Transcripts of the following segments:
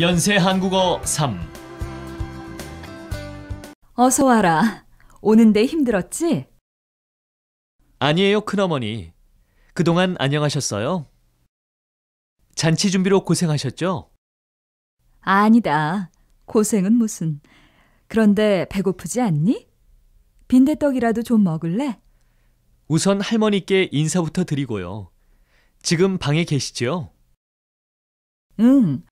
연세 한국어 3 어서 와라. 오는데 힘들었지? 아니에요, 큰어머니. 그동안 안녕하셨어요? 잔치 준비로 고생하셨죠? 아니다. 고생은 무슨. 그런데 배고프지 않니? 빈대떡이라도 좀 먹을래? 우선 할머니께 인사부터 드리고요. 지금 방에 계시지요? 응.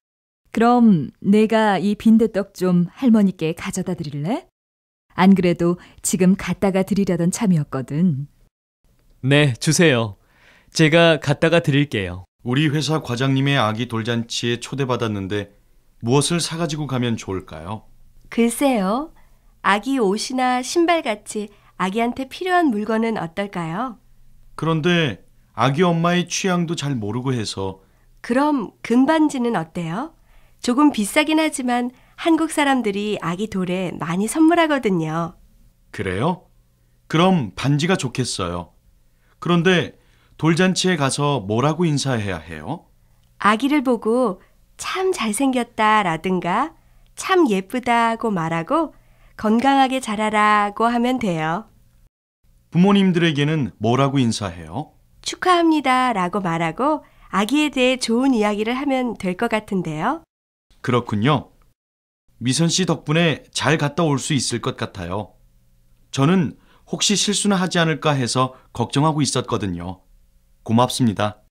그럼 내가 이 빈대떡 좀 할머니께 가져다 드릴래? 안 그래도 지금 갖다가 드리려던 참이었거든. 네, 주세요. 제가 갖다가 드릴게요. 우리 회사 과장님의 아기 돌잔치에 초대받았는데 무엇을 사가지고 가면 좋을까요? 글쎄요. 아기 옷이나 신발 같이 아기한테 필요한 물건은 어떨까요? 그런데 아기 엄마의 취향도 잘 모르고 해서 그럼 금반지는 어때요? 조금 비싸긴 하지만 한국 사람들이 아기 돌에 많이 선물하거든요. 그래요? 그럼 반지가 좋겠어요. 그런데 돌잔치에 가서 뭐라고 인사해야 해요? 아기를 보고 참 잘생겼다 라든가 참 예쁘다고 말하고 건강하게 자라라고 하면 돼요. 부모님들에게는 뭐라고 인사해요? 축하합니다 라고 말하고 아기에 대해 좋은 이야기를 하면 될 것 같은데요. 그렇군요. 미선 씨 덕분에 잘 갔다 올 수 있을 것 같아요. 저는 혹시 실수나 하지 않을까 해서 걱정하고 있었거든요. 고맙습니다.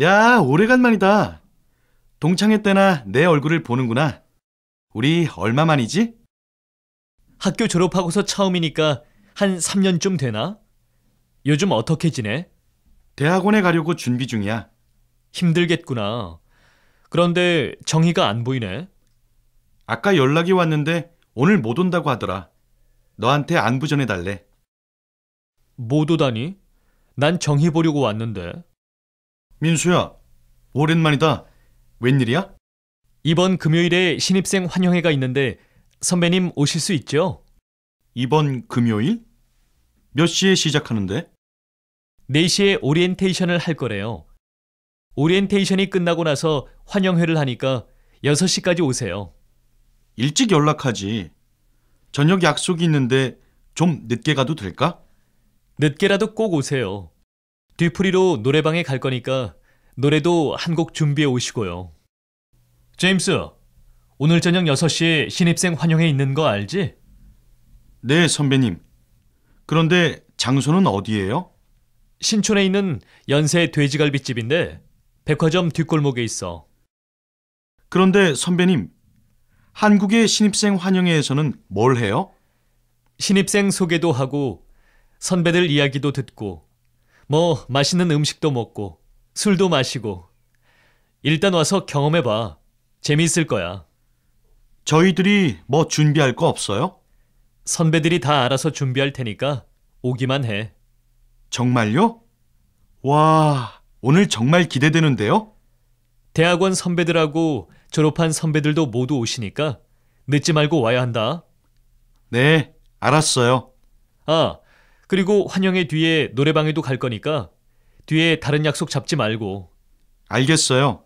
야, 오래간만이다. 동창회 때나 내 얼굴을 보는구나. 우리 얼마 만이지? 학교 졸업하고서 처음이니까 한 3년쯤 되나? 요즘 어떻게 지내? 대학원에 가려고 준비 중이야. 힘들겠구나. 그런데 정희가 안 보이네. 아까 연락이 왔는데 오늘 못 온다고 하더라. 너한테 안부 전해달래. 못 오다니? 난 정희 보려고 왔는데. 민수야, 오랜만이다. 웬일이야? 이번 금요일에 신입생 환영회가 있는데 선배님 오실 수 있죠? 이번 금요일? 몇 시에 시작하는데? 4시에 오리엔테이션을 할 거래요. 오리엔테이션이 끝나고 나서 환영회를 하니까 6시까지 오세요. 일찍 연락하지. 저녁 약속이 있는데 좀 늦게 가도 될까? 늦게라도 꼭 오세요. 뒤풀이로 노래방에 갈 거니까 노래도 한 곡 준비해 오시고요. 제임스, 오늘 저녁 6시에 신입생 환영회 있는 거 알지? 네, 선배님. 그런데 장소는 어디예요? 신촌에 있는 연세 돼지갈비집인데 백화점 뒷골목에 있어. 그런데 선배님, 한국의 신입생 환영회에서는 뭘 해요? 신입생 소개도 하고 선배들 이야기도 듣고 뭐 맛있는 음식도 먹고 술도 마시고 일단 와서 경험해 봐. 재미있을 거야. 저희들이 뭐 준비할 거 없어요? 선배들이 다 알아서 준비할 테니까 오기만 해. 정말요? 와, 오늘 정말 기대되는데요? 대학원 선배들하고 졸업한 선배들도 모두 오시니까 늦지 말고 와야 한다. 네, 알았어요. 아, 그리고 환영회 뒤에 노래방에도 갈 거니까 뒤에 다른 약속 잡지 말고. 알겠어요.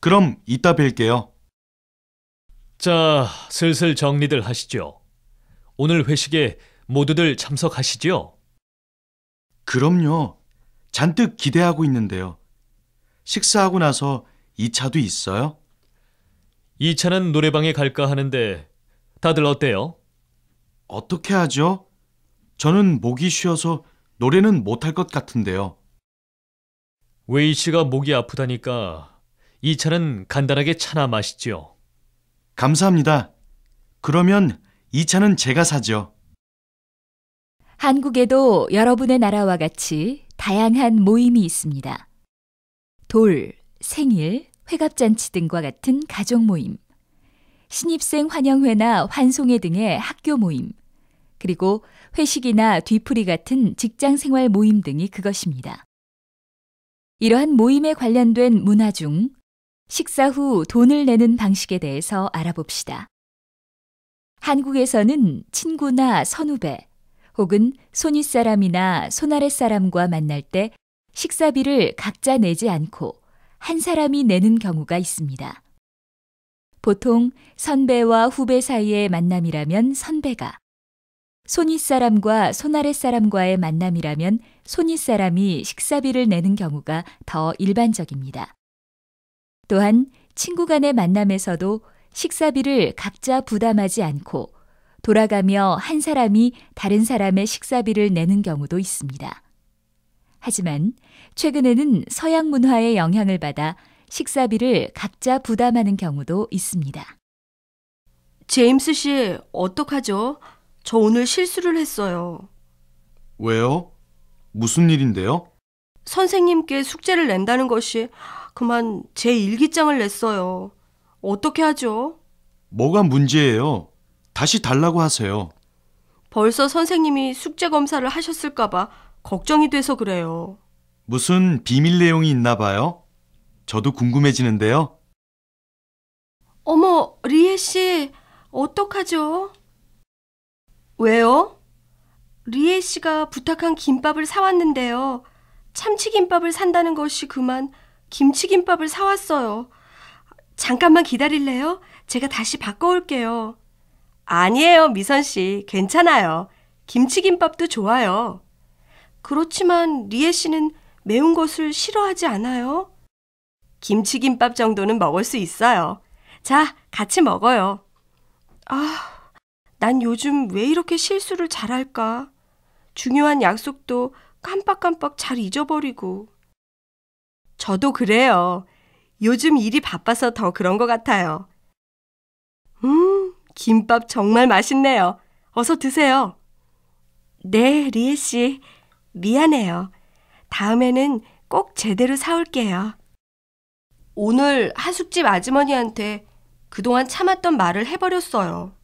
그럼 이따 뵐게요. 자, 슬슬 정리들 하시죠. 오늘 회식에 모두들 참석하시죠? 그럼요. 잔뜩 기대하고 있는데요. 식사하고 나서 2차도 있어요? 2차는 노래방에 갈까 하는데 다들 어때요? 어떻게 하죠? 저는 목이 쉬어서 노래는 못할 것 같은데요. 웨이 씨가 목이 아프다니까 2차는 간단하게 차나 마시죠. 감사합니다. 그러면 2차는 제가 사죠. 한국에도 여러분의 나라와 같이 다양한 모임이 있습니다. 돌, 생일, 회갑잔치 등과 같은 가족 모임, 신입생 환영회나 환송회 등의 학교 모임, 그리고 회식이나 뒤풀이 같은 직장 생활 모임 등이 그것입니다. 이러한 모임에 관련된 문화 중 식사 후 돈을 내는 방식에 대해서 알아봅시다. 한국에서는 친구나 선후배 혹은 손윗사람이나 손아랫사람과 만날 때 식사비를 각자 내지 않고 한 사람이 내는 경우가 있습니다. 보통 선배와 후배 사이의 만남이라면 선배가, 손윗사람과 손아랫사람과의 만남이라면 손윗사람이 식사비를 내는 경우가 더 일반적입니다. 또한 친구 간의 만남에서도 식사비를 각자 부담하지 않고 돌아가며 한 사람이 다른 사람의 식사비를 내는 경우도 있습니다. 하지만 최근에는 서양 문화의 영향을 받아 식사비를 각자 부담하는 경우도 있습니다. 제임스 씨, 어떡하죠? 저 오늘 실수를 했어요. 왜요? 무슨 일인데요? 선생님께 숙제를 낸다는 것이 그만 제 일기장을 냈어요. 어떻게 하죠? 뭐가 문제예요? 다시 달라고 하세요. 벌써 선생님이 숙제 검사를 하셨을까봐 걱정이 돼서 그래요. 무슨 비밀 내용이 있나 봐요? 저도 궁금해지는데요. 어머, 리에 씨, 어떡하죠? 왜요? 리에 씨가 부탁한 김밥을 사왔는데요. 참치김밥을 산다는 것이 그만 김치김밥을 사왔어요. 잠깐만 기다릴래요? 제가 다시 바꿔올게요. 아니에요, 미선 씨. 괜찮아요. 김치김밥도 좋아요. 그렇지만 리에 씨는 매운 것을 싫어하지 않아요? 김치김밥 정도는 먹을 수 있어요. 자, 같이 먹어요. 아, 난 요즘 왜 이렇게 실수를 잘할까? 중요한 약속도 깜빡깜빡 잘 잊어버리고. 저도 그래요. 요즘 일이 바빠서 더 그런 것 같아요. 음, 김밥 정말 맛있네요. 어서 드세요. 네, 리에 씨. 미안해요. 다음에는 꼭 제대로 사올게요. 오늘 하숙집 아주머니한테 그동안 참았던 말을 해버렸어요.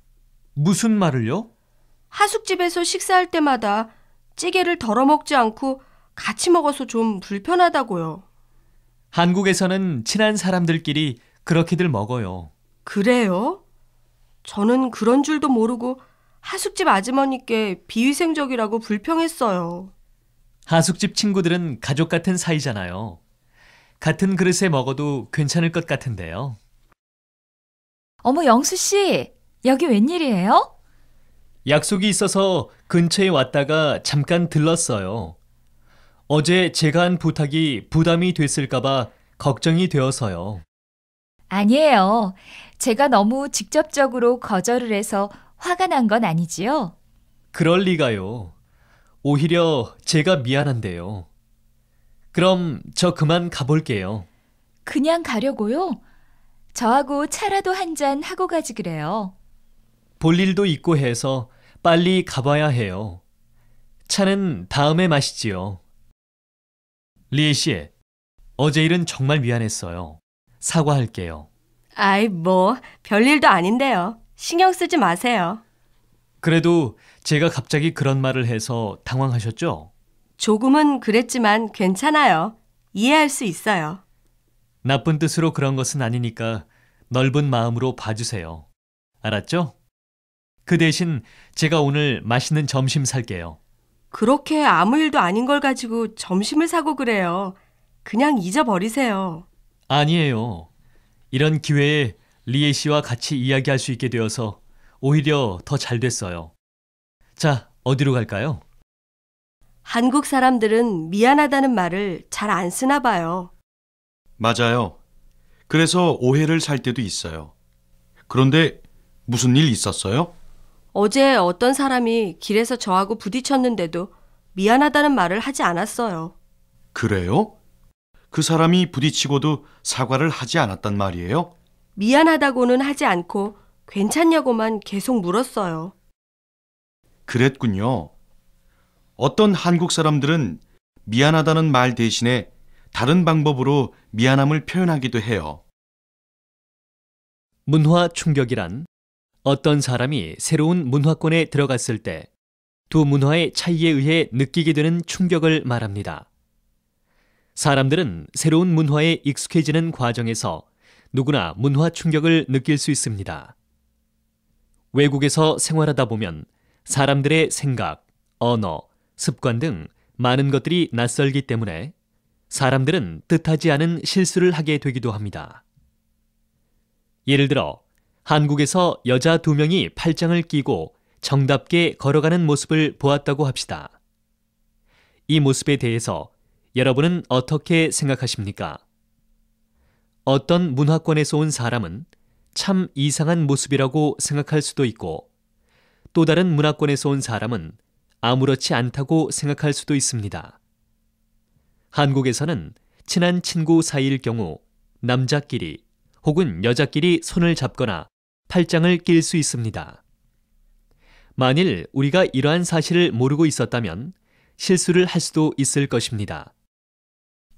무슨 말을요? 하숙집에서 식사할 때마다 찌개를 덜어 먹지 않고 같이 먹어서 좀 불편하다고요. 한국에서는 친한 사람들끼리 그렇게들 먹어요. 그래요? 저는 그런 줄도 모르고 하숙집 아주머니께 비위생적이라고 불평했어요. 하숙집 친구들은 가족 같은 사이잖아요. 같은 그릇에 먹어도 괜찮을 것 같은데요. 어머, 영수 씨, 여기 웬일이에요? 약속이 있어서 근처에 왔다가 잠깐 들렀어요. 어제 제가 한 부탁이 부담이 됐을까봐 걱정이 되어서요. 아니에요. 제가 너무 직접적으로 거절을 해서 화가 난 건 아니지요? 그럴 리가요. 오히려 제가 미안한데요. 그럼 저 그만 가볼게요. 그냥 가려고요? 저하고 차라도 한 잔 하고 가지 그래요. 볼 일도 있고 해서 빨리 가봐야 해요. 차는 다음에 마시지요. 리에 씨, 어제 일은 정말 미안했어요. 사과할게요. 아이, 뭐, 별일도 아닌데요. 신경 쓰지 마세요. 그래도 제가 갑자기 그런 말을 해서 당황하셨죠? 조금은 그랬지만 괜찮아요. 이해할 수 있어요. 나쁜 뜻으로 그런 것은 아니니까 넓은 마음으로 봐주세요. 알았죠? 그 대신 제가 오늘 맛있는 점심 살게요. 그렇게 아무 일도 아닌 걸 가지고 점심을 사고 그래요. 그냥 잊어버리세요. 아니에요. 이런 기회에 리에 씨와 같이 이야기할 수 있게 되어서 오히려 더 잘 됐어요. 자, 어디로 갈까요? 한국 사람들은 미안하다는 말을 잘 안 쓰나 봐요. 맞아요. 그래서 오해를 살 때도 있어요. 그런데 무슨 일 있었어요? 어제 어떤 사람이 길에서 저하고 부딪혔는데도 미안하다는 말을 하지 않았어요. 그래요? 그 사람이 부딪히고도 사과를 하지 않았단 말이에요? 미안하다고는 하지 않고 괜찮냐고만 계속 물었어요. 그랬군요. 어떤 한국 사람들은 미안하다는 말 대신에 다른 방법으로 미안함을 표현하기도 해요. 문화 충격이란 어떤 사람이 새로운 문화권에 들어갔을 때 두 문화의 차이에 의해 느끼게 되는 충격을 말합니다. 사람들은 새로운 문화에 익숙해지는 과정에서 누구나 문화 충격을 느낄 수 있습니다. 외국에서 생활하다 보면 사람들의 생각, 언어, 습관 등 많은 것들이 낯설기 때문에 사람들은 뜻하지 않은 실수를 하게 되기도 합니다. 예를 들어 한국에서 여자 두 명이 팔짱을 끼고 정답게 걸어가는 모습을 보았다고 합시다. 이 모습에 대해서 여러분은 어떻게 생각하십니까? 어떤 문화권에서 온 사람은 참 이상한 모습이라고 생각할 수도 있고 또 다른 문화권에서 온 사람은 아무렇지 않다고 생각할 수도 있습니다. 한국에서는 친한 친구 사이일 경우 남자끼리 혹은 여자끼리 손을 잡거나 팔짱을 낄 수 있습니다. 만일 우리가 이러한 사실을 모르고 있었다면 실수를 할 수도 있을 것입니다.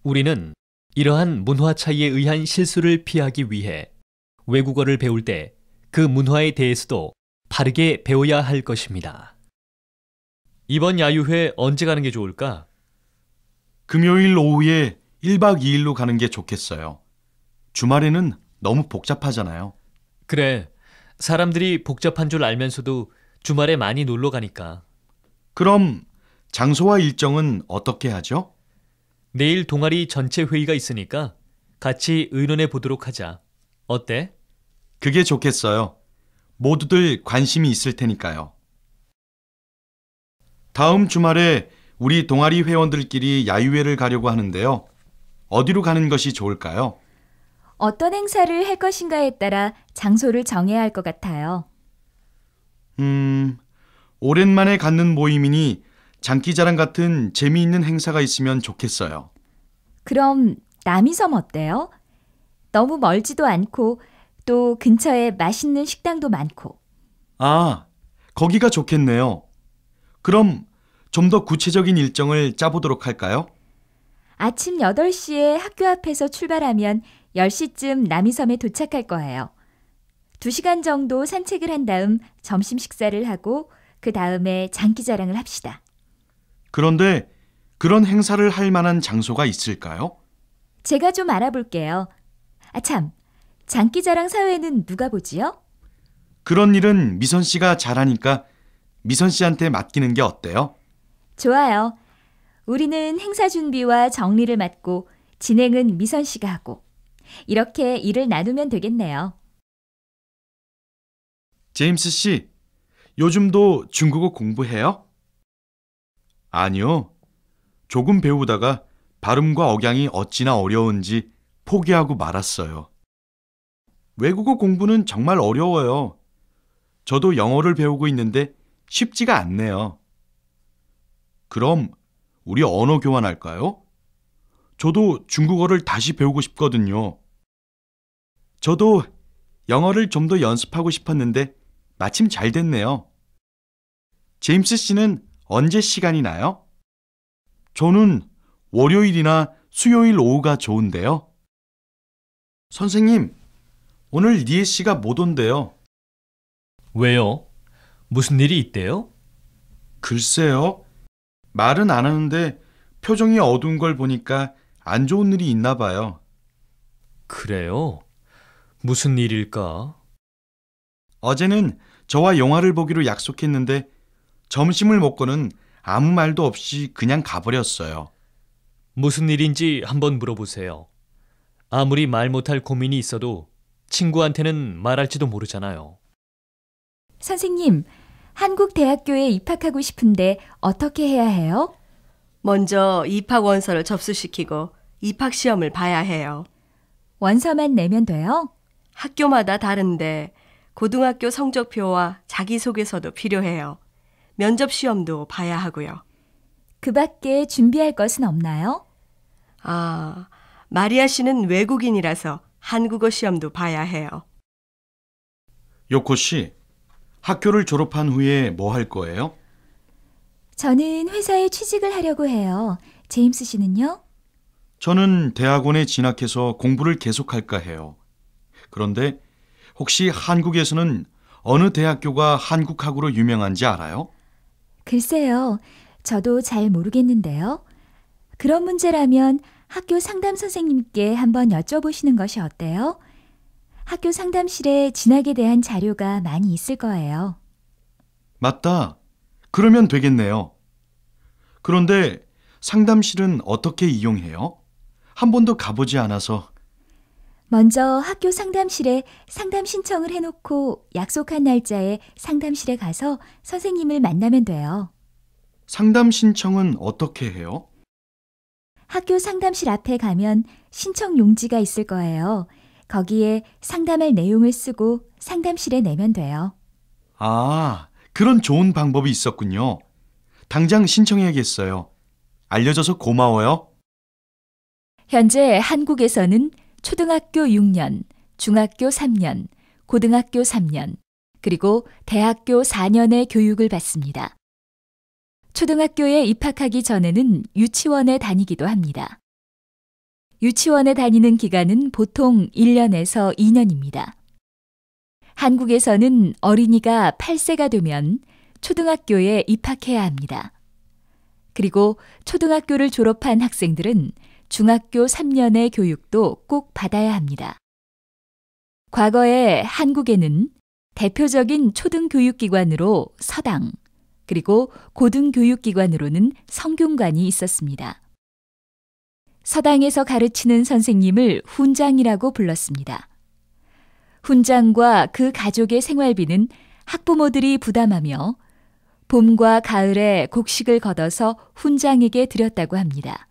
우리는 이러한 문화 차이에 의한 실수를 피하기 위해 외국어를 배울 때 그 문화에 대해서도 바르게 배워야 할 것입니다. 이번 야유회 언제 가는 게 좋을까? 금요일 오후에 1박 2일로 가는 게 좋겠어요. 주말에는 너무 복잡하잖아요. 그래. 사람들이 복잡한 줄 알면서도 주말에 많이 놀러 가니까. 그럼 장소와 일정은 어떻게 하죠? 내일 동아리 전체 회의가 있으니까 같이 의논해 보도록 하자. 어때? 그게 좋겠어요. 모두들 관심이 있을 테니까요. 다음 주말에 우리 동아리 회원들끼리 야유회를 가려고 하는데요. 어디로 가는 것이 좋을까요? 어떤 행사를 할 것인가에 따라 장소를 정해야 할 것 같아요. 음, 오랜만에 갖는 모임이니 장기자랑 같은 재미있는 행사가 있으면 좋겠어요. 그럼 남이섬 어때요? 너무 멀지도 않고 또 근처에 맛있는 식당도 많고. 아, 거기가 좋겠네요. 그럼 좀 더 구체적인 일정을 짜보도록 할까요? 아침 8시에 학교 앞에서 출발하면 10시쯤 남이섬에 도착할 거예요. 2시간 정도 산책을 한 다음 점심 식사를 하고 그 다음에 장기자랑을 합시다. 그런데 그런 행사를 할 만한 장소가 있을까요? 제가 좀 알아볼게요. 아, 참. 장기자랑 사회는 누가 보지요? 그런 일은 미선 씨가 잘하니까 미선 씨한테 맡기는 게 어때요? 좋아요. 우리는 행사 준비와 정리를 맡고 진행은 미선 씨가 하고 이렇게 일을 나누면 되겠네요. 제임스 씨, 요즘도 중국어 공부해요? 아니요. 조금 배우다가 발음과 억양이 어찌나 어려운지 포기하고 말았어요. 외국어 공부는 정말 어려워요. 저도 영어를 배우고 있는데 쉽지가 않네요. 그럼 우리 언어 교환할까요? 저도 중국어를 다시 배우고 싶거든요. 저도 영어를 좀 더 연습하고 싶었는데 마침 잘 됐네요. 제임스 씨는 언제 시간이 나요? 저는 월요일이나 수요일 오후가 좋은데요. 선생님, 오늘 니에 씨가 못 온대요. 왜요? 무슨 일이 있대요? 글쎄요. 말은 안 하는데 표정이 어두운 걸 보니까 안 좋은 일이 있나 봐요. 그래요? 무슨 일일까? 어제는 저와 영화를 보기로 약속했는데 점심을 먹고는 아무 말도 없이 그냥 가버렸어요. 무슨 일인지 한번 물어보세요. 아무리 말 못할 고민이 있어도 친구한테는 말할지도 모르잖아요. 선생님, 한국 대학교에 입학하고 싶은데 어떻게 해야 해요? 먼저 입학 원서를 접수시키고 입학 시험을 봐야 해요. 원서만 내면 돼요? 학교마다 다른데 고등학교 성적표와 자기소개서도 필요해요. 면접 시험도 봐야 하고요. 그 밖에 준비할 것은 없나요? 아, 마리아 씨는 외국인이라서 한국어 시험도 봐야 해요. 요코 씨, 학교를 졸업한 후에 뭐 할 거예요? 저는 회사에 취직을 하려고 해요. 제임스 씨는요? 저는 대학원에 진학해서 공부를 계속할까 해요. 그런데 혹시 한국에서는 어느 대학교가 한국학으로 유명한지 알아요? 글쎄요. 저도 잘 모르겠는데요. 그런 문제라면 학교 상담 선생님께 한번 여쭤보시는 것이 어때요? 학교 상담실에 진학에 대한 자료가 많이 있을 거예요. 맞다. 그러면 되겠네요. 그런데 상담실은 어떻게 이용해요? 한 번도 가보지 않아서 먼저 학교 상담실에 상담 신청을 해놓고 약속한 날짜에 상담실에 가서 선생님을 만나면 돼요. 상담 신청은 어떻게 해요? 학교 상담실 앞에 가면 신청 용지가 있을 거예요. 거기에 상담할 내용을 쓰고 상담실에 내면 돼요. 아, 그런 좋은 방법이 있었군요. 당장 신청해야겠어요. 알려줘서 고마워요. 현재 한국에서는 초등학교 6년, 중학교 3년, 고등학교 3년, 그리고 대학교 4년의 교육을 받습니다. 초등학교에 입학하기 전에는 유치원에 다니기도 합니다. 유치원에 다니는 기간은 보통 1년에서 2년입니다. 한국에서는 어린이가 8세가 되면 초등학교에 입학해야 합니다. 그리고 초등학교를 졸업한 학생들은 중학교 3년의 교육도 꼭 받아야 합니다. 과거에 한국에는 대표적인 초등교육기관으로 서당, 그리고 고등교육기관으로는 성균관이 있었습니다. 서당에서 가르치는 선생님을 훈장이라고 불렀습니다. 훈장과 그 가족의 생활비는 학부모들이 부담하며 봄과 가을에 곡식을 걷어서 훈장에게 드렸다고 합니다.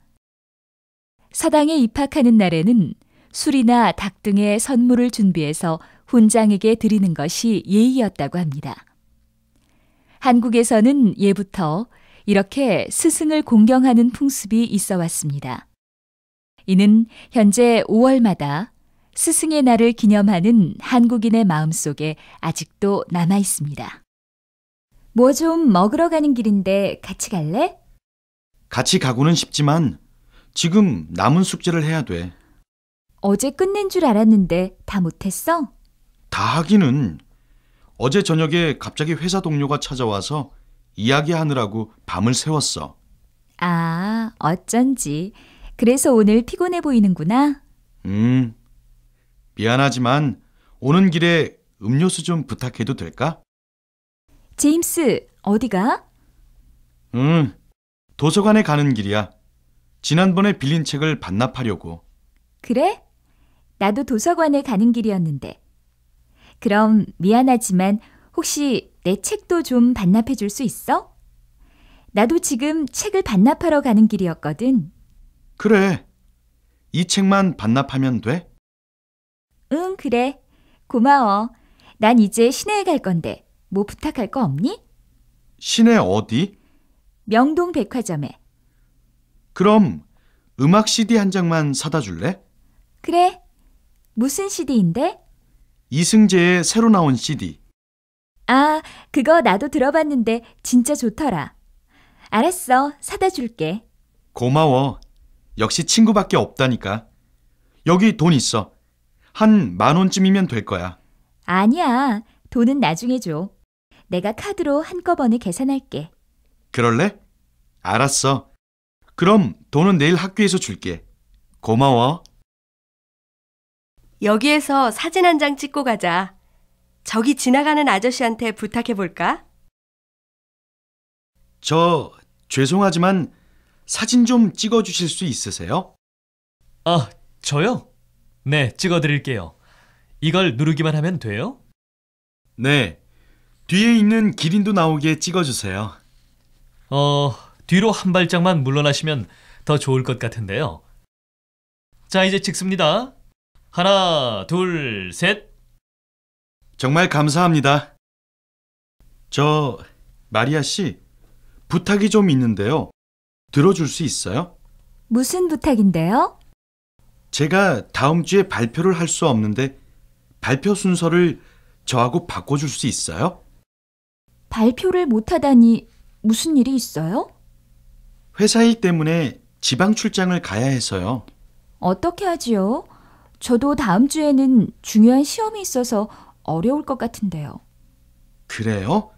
서당에 입학하는 날에는 술이나 닭 등의 선물을 준비해서 훈장에게 드리는 것이 예의였다고 합니다. 한국에서는 예부터 이렇게 스승을 공경하는 풍습이 있어 왔습니다. 이는 현재 5월마다 스승의 날을 기념하는 한국인의 마음속에 아직도 남아 있습니다. 뭐 좀 먹으러 가는 길인데 같이 갈래? 같이 가고는 싶지만 지금 남은 숙제를 해야 돼. 어제 끝낸 줄 알았는데 다 못했어? 다 하기는 어제 저녁에 갑자기 회사 동료가 찾아와서 이야기하느라고 밤을 새웠어. 아, 어쩐지. 그래서 오늘 피곤해 보이는구나. 음, 미안하지만 오는 길에 음료수 좀 부탁해도 될까? 제임스, 어디가? 응, 도서관에 가는 길이야. 지난번에 빌린 책을 반납하려고. 그래? 나도 도서관에 가는 길이었는데. 그럼 미안하지만 혹시 내 책도 좀 반납해 줄 수 있어? 나도 지금 책을 반납하러 가는 길이었거든. 그래. 이 책만 반납하면 돼? 응, 그래. 고마워. 난 이제 시내에 갈 건데, 뭐 부탁할 거 없니? 시내 어디? 명동 백화점에. 그럼 음악 CD 한 장만 사다 줄래? 그래. 무슨 CD인데? 이승재의 새로 나온 CD. 아, 그거 나도 들어봤는데 진짜 좋더라. 알았어. 사다 줄게. 고마워. 역시 친구밖에 없다니까. 여기 돈 있어. 한 만 원쯤이면 될 거야. 아니야. 돈은 나중에 줘. 내가 카드로 한꺼번에 계산할게. 그럴래? 알았어. 그럼 돈은 내일 학교에서 줄게. 고마워. 여기에서 사진 한 장 찍고 가자. 저기 지나가는 아저씨한테 부탁해 볼까? 저 죄송하지만 사진 좀 찍어 주실 수 있으세요? 아, 저요? 네, 찍어 드릴게요. 이걸 누르기만 하면 돼요? 네. 뒤에 있는 기린도 나오게 찍어 주세요. 어, 뒤로 한 발짝만 물러나시면 더 좋을 것 같은데요. 자, 이제 찍습니다. 하나, 둘, 셋. 정말 감사합니다. 저 마리아 씨 부탁이 좀 있는데요. 들어줄 수 있어요? 무슨 부탁인데요? 제가 다음 주에 발표를 할 수 없는데 발표 순서를 저하고 바꿔줄 수 있어요? 발표를 못하다니 무슨 일이 있어요? 회사 일 때문에 지방 출장을 가야 해서요. 어떻게 하지요? 저도 다음 주에는 중요한 시험이 있어서 어려울 것 같은데요. 그래요?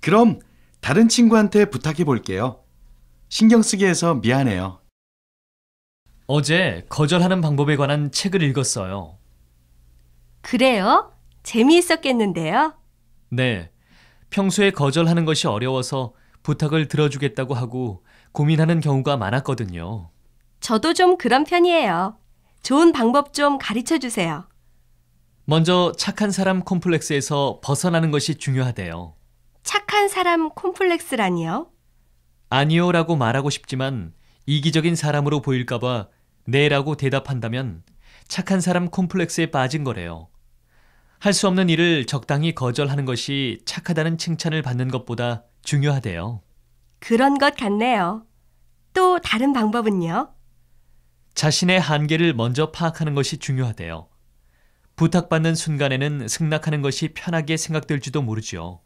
그럼 다른 친구한테 부탁해 볼게요. 신경 쓰게 해서 미안해요. 어제 거절하는 방법에 관한 책을 읽었어요. 그래요? 재미있었겠는데요? 네. 평소에 거절하는 것이 어려워서 부탁을 들어주겠다고 하고 고민하는 경우가 많았거든요. 저도 좀 그런 편이에요. 좋은 방법 좀 가르쳐 주세요. 먼저 착한 사람 콤플렉스에서 벗어나는 것이 중요하대요. 착한 사람 콤플렉스라니요? 아니요 라고 말하고 싶지만 이기적인 사람으로 보일까봐 네 라고 대답한다면 착한 사람 콤플렉스에 빠진 거래요. 할 수 없는 일을 적당히 거절하는 것이 착하다는 칭찬을 받는 것보다 중요하대요. 그런 것 같네요. 또 다른 방법은요? 자신의 한계를 먼저 파악하는 것이 중요하대요. 부탁받는 순간에는 승낙하는 것이 편하게 생각될지도 모르죠.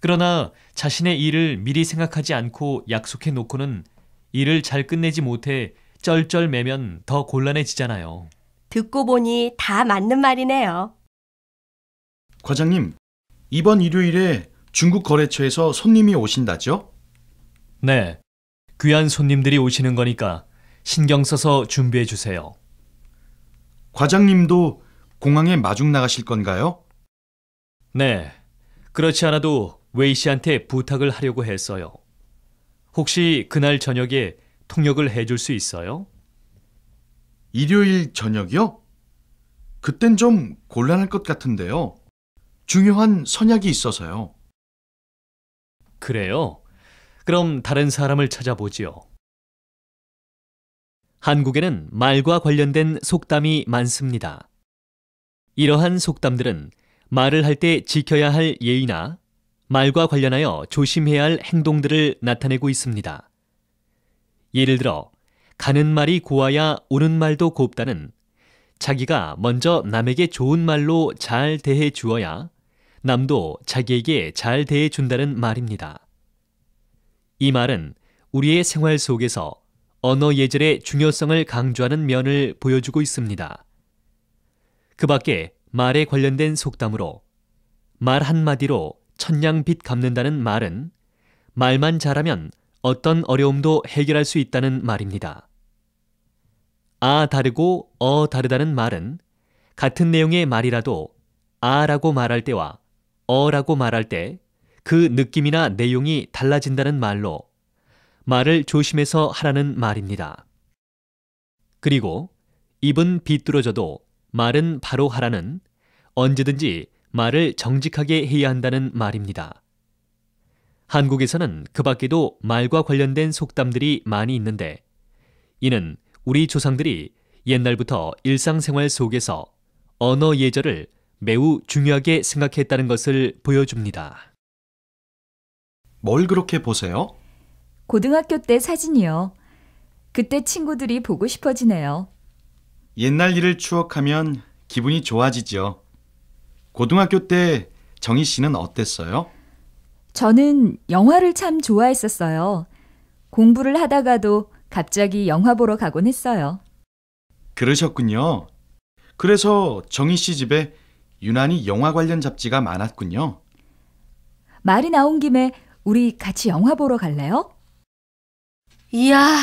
그러나 자신의 일을 미리 생각하지 않고 약속해 놓고는 일을 잘 끝내지 못해 쩔쩔매면 더 곤란해지잖아요. 듣고 보니 다 맞는 말이네요. 과장님, 이번 일요일에 중국 거래처에서 손님이 오신다죠? 네. 귀한 손님들이 오시는 거니까 신경 써서 준비해 주세요. 과장님도 공항에 마중 나가실 건가요? 네. 그렇지 않아도 웨이 씨한테 부탁을 하려고 했어요. 혹시 그날 저녁에 통역을 해줄 수 있어요? 일요일 저녁이요? 그땐 좀 곤란할 것 같은데요. 중요한 선약이 있어서요. 그래요? 그럼 다른 사람을 찾아보지요. 한국에는 말과 관련된 속담이 많습니다. 이러한 속담들은 말을 할 때 지켜야 할 예의나 말과 관련하여 조심해야 할 행동들을 나타내고 있습니다. 예를 들어, 가는 말이 고와야 오는 말도 곱다는 자기가 먼저 남에게 좋은 말로 잘 대해 주어야 남도 자기에게 잘 대해 준다는 말입니다. 이 말은 우리의 생활 속에서 언어 예절의 중요성을 강조하는 면을 보여주고 있습니다. 그 밖에 말에 관련된 속담으로 말 한마디로 천냥빚 갚는다는 말은 말만 잘하면 어떤 어려움도 해결할 수 있다는 말입니다. 아 다르고 어 다르다는 말은 같은 내용의 말이라도 아라고 말할 때와 어라고 말할 때 그 느낌이나 내용이 달라진다는 말로 말을 조심해서 하라는 말입니다. 그리고 입은 비뚤어져도 말은 바로 하라는 언제든지 말을 정직하게 해야 한다는 말입니다. 한국에서는 그 밖에도 말과 관련된 속담들이 많이 있는데 이는 우리 조상들이 옛날부터 일상생활 속에서 언어 예절을 매우 중요하게 생각했다는 것을 보여줍니다. 뭘 그렇게 보세요? 고등학교 때 사진이요. 그때 친구들이 보고 싶어지네요. 옛날 일을 추억하면 기분이 좋아지죠. 고등학교 때 정희 씨는 어땠어요? 저는 영화를 참 좋아했었어요. 공부를 하다가도 갑자기 영화 보러 가곤 했어요. 그러셨군요. 그래서 정희 씨 집에 유난히 영화 관련 잡지가 많았군요. 말이 나온 김에 우리 같이 영화 보러 갈래요? 이야,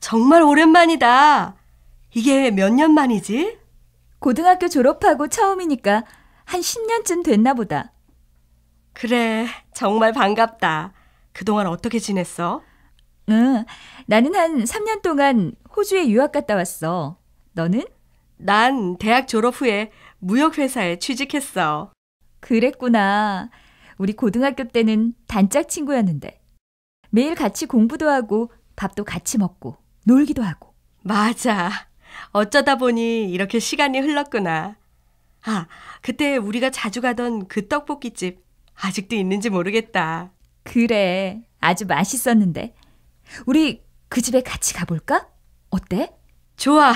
정말 오랜만이다. 이게 몇 년 만이지? 고등학교 졸업하고 처음이니까 한 10년쯤 됐나 보다. 그래, 정말 반갑다. 그동안 어떻게 지냈어? 응, 나는 한 3년 동안 호주에 유학 갔다 왔어. 너는? 난 대학 졸업 후에 무역회사에 취직했어. 그랬구나. 우리 고등학교 때는 단짝 친구였는데. 매일 같이 공부도 하고 밥도 같이 먹고 놀기도 하고. 맞아. 어쩌다 보니 이렇게 시간이 흘렀구나. 아, 그때 우리가 자주 가던 그 떡볶이집 아직도 있는지 모르겠다. 그래, 아주 맛있었는데. 우리 그 집에 같이 가볼까? 어때? 좋아.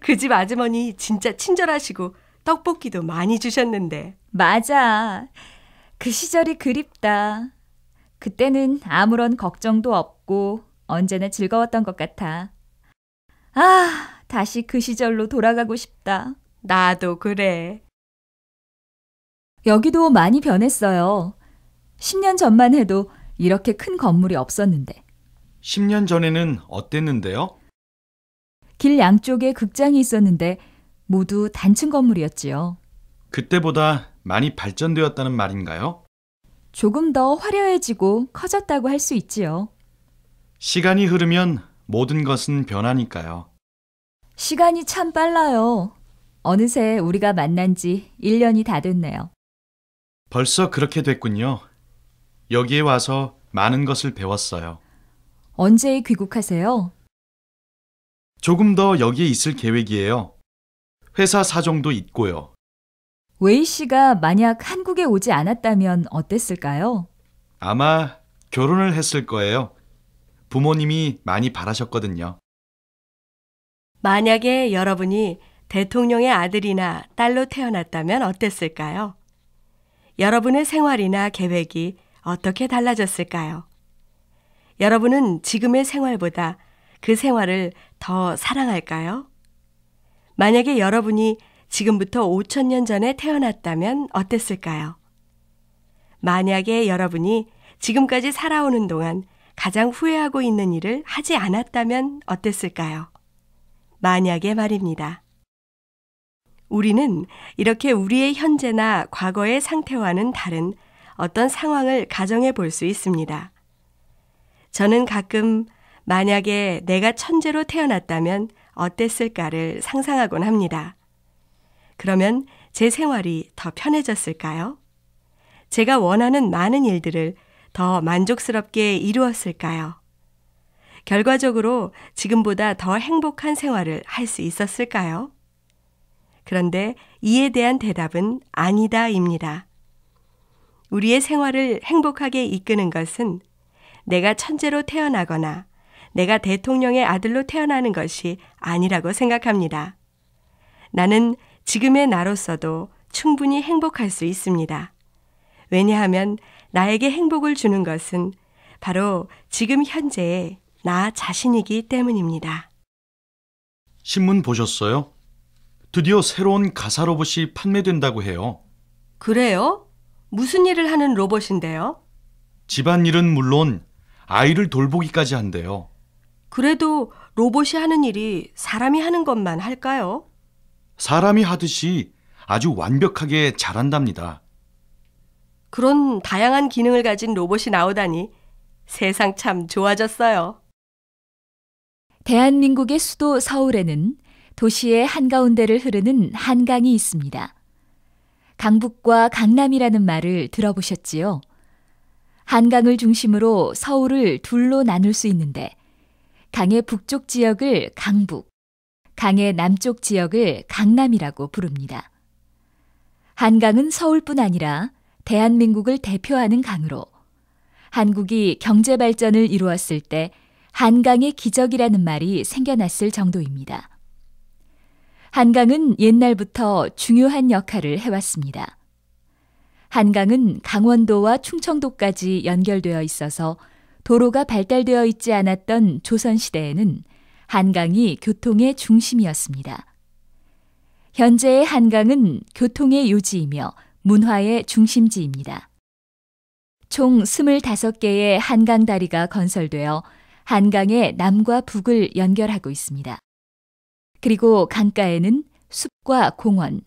그 집 아주머니 진짜 친절하시고 떡볶이도 많이 주셨는데. 맞아. 그 시절이 그립다. 그때는 아무런 걱정도 없고 언제나 즐거웠던 것 같아. 아, 다시 그 시절로 돌아가고 싶다. 나도 그래. 여기도 많이 변했어요. 10년 전만 해도 이렇게 큰 건물이 없었는데. 10년 전에는 어땠는데요? 길 양쪽에 극장이 있었는데 모두 단층 건물이었지요. 그때보다 많이 발전되었다는 말인가요? 조금 더 화려해지고 커졌다고 할 수 있지요. 시간이 흐르면 모든 것은 변하니까요. 시간이 참 빨라요. 어느새 우리가 만난 지 1년이 다 됐네요. 벌써 그렇게 됐군요. 여기에 와서 많은 것을 배웠어요. 언제 귀국하세요? 조금 더 여기에 있을 계획이에요. 회사 사정도 있고요. 웨이 씨가 만약 한국에 오지 않았다면 어땠을까요? 아마 결혼을 했을 거예요. 부모님이 많이 바라셨거든요. 만약에 여러분이 대통령의 아들이나 딸로 태어났다면 어땠을까요? 여러분의 생활이나 계획이 어떻게 달라졌을까요? 여러분은 지금의 생활보다 그 생활을 더 사랑할까요? 만약에 여러분이 지금부터 5천년 전에 태어났다면 어땠을까요? 만약에 여러분이 지금까지 살아오는 동안 가장 후회하고 있는 일을 하지 않았다면 어땠을까요? 만약에 말입니다. 우리는 이렇게 우리의 현재나 과거의 상태와는 다른 어떤 상황을 가정해 볼 수 있습니다. 저는 가끔 만약에 내가 천재로 태어났다면 어땠을까를 상상하곤 합니다. 그러면 제 생활이 더 편해졌을까요? 제가 원하는 많은 일들을 더 만족스럽게 이루었을까요? 결과적으로 지금보다 더 행복한 생활을 할 수 있었을까요? 그런데 이에 대한 대답은 아니다입니다. 우리의 생활을 행복하게 이끄는 것은 내가 천재로 태어나거나 내가 대통령의 아들로 태어나는 것이 아니라고 생각합니다. 나는 지금의 나로서도 충분히 행복할 수 있습니다. 왜냐하면 나에게 행복을 주는 것은 바로 지금 현재의 나 자신이기 때문입니다. 신문 보셨어요? 드디어 새로운 가사 로봇이 판매된다고 해요. 그래요? 무슨 일을 하는 로봇인데요? 집안일은 물론 아이를 돌보기까지 한대요. 그래도 로봇이 하는 일이 사람이 하는 것만 할까요? 사람이 하듯이 아주 완벽하게 잘한답니다. 그런 다양한 기능을 가진 로봇이 나오다니 세상 참 좋아졌어요. 대한민국의 수도 서울에는 도시의 한가운데를 흐르는 한강이 있습니다. 강북과 강남이라는 말을 들어보셨지요? 한강을 중심으로 서울을 둘로 나눌 수 있는데 강의 북쪽 지역을 강북, 강의 남쪽 지역을 강남이라고 부릅니다. 한강은 서울뿐 아니라 대한민국을 대표하는 강으로 한국이 경제 발전을 이루었을 때 한강의 기적이라는 말이 생겨났을 정도입니다. 한강은 옛날부터 중요한 역할을 해왔습니다. 한강은 강원도와 충청도까지 연결되어 있어서 도로가 발달되어 있지 않았던 조선시대에는 한강이 교통의 중심이었습니다. 현재의 한강은 교통의 요지이며 문화의 중심지입니다. 총 25개의 한강 다리가 건설되어 한강의 남과 북을 연결하고 있습니다. 그리고 강가에는 숲과 공원,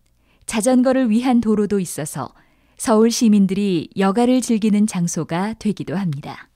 자전거를 위한 도로도 있어서 서울 시민들이 여가를 즐기는 장소가 되기도 합니다.